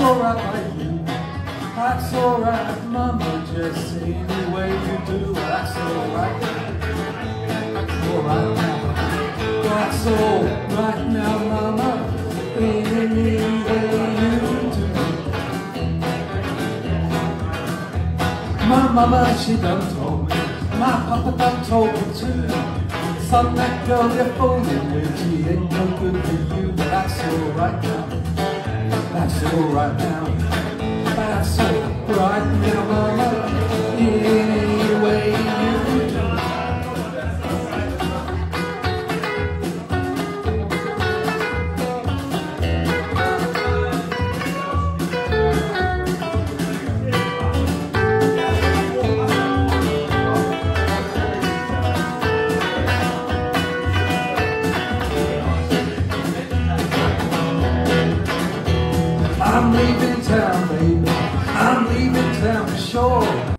alright. That's alright, Mama, just the way you do. That's alright, alright now. That's alright now, Mama, any way you do. My mama, she done told me. My papa done told me too. Son, that girl you're fooling with, she ain't no good for you. But that's alright now. Alright now. I'm leaving town, baby. I'm leaving town for sure.